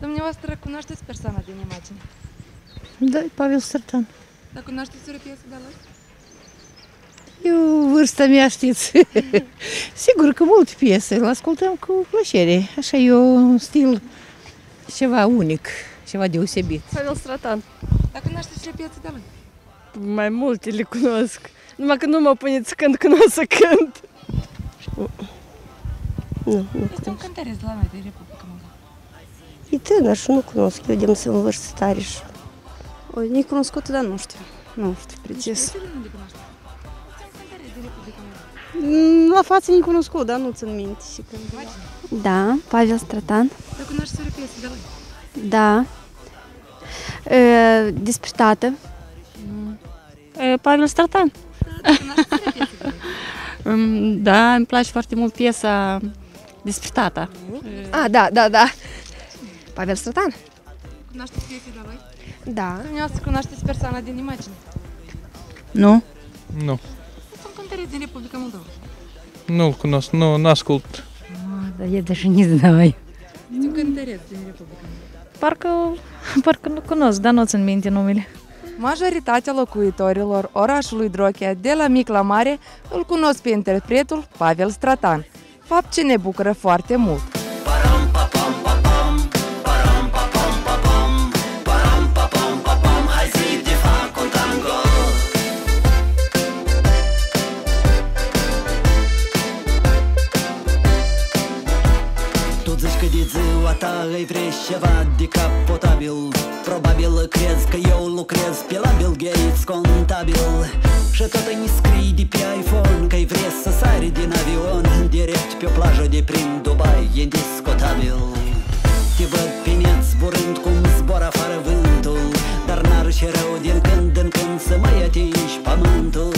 Dumneavoastră cunoașteți persoana din imagine? Da, Pavel Sărtan. Dar cunoașteți o piesă de la lui? Eu, vârsta mea, știți, sigur că multe piese, îl ascultăm cu plăcere. Așa e un stil ceva unic, ceva deosebit. Pavel Stratan. Dar cunoașteți o piesă de la lui? Mai multe le cunosc. Numai că nu mă puneți când când o să cânt. Nu, nu Este un cântăreț de la noi, de Republica Moldova. E tânăr și nu cunosc eu de sunt vârstătare și... O, e cunoscută, dar nu știu. Nu știu precis. La față nici cunoscut, dar nu țin minte. Da, Pavel Stratan. Dar cunoști sora piesă de Da. Despre tată. Pavel Stratan. Da, îmi place foarte mult piesa despre tata. Ah, da, da, da. Павел Стратан? Cunoașteți piese de la lui? Да. Dumneavoastră cunoașteți persoana din imagine? Nu? Nu, Este un cântăreț din Republica Moldova. nu-l cunosc, nu, n-ascult. Да я даже не знаю. Este un cântăreț din Republica Moldova. Parcă, parcă nu cunosc, dar nu țin minte numele. Majoritatea locuitorilor orașului Drochea, de la mic la mare, îl cunosc pe interpretul Pavel Stratan, fapt ce ne bucură foarte mult. Ziua ta îi vrei ceva decapotabil Probabil crezi că eu lucrez pe la Bill Gates contabil. Și tot îi scrii de pe iPhone că i vrei să sari din avion. Direct pe o plajă de prin Dubai, e indiscutabil Te văd pe net zburând cum zbor afară vântul. Dar n-ar și rău din când în când să mai atingi pământul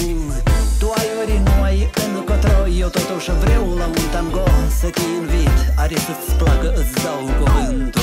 Eu totuși vreau la un tango. Să te invit, are să-ți placă, îți dau cuvântul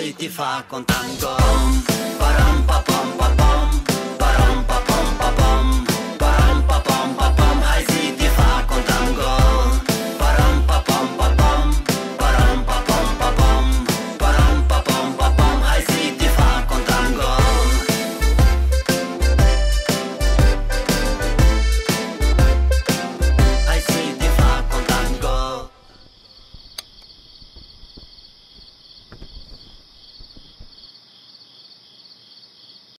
Hai să te fac un tango Param, pa, pam,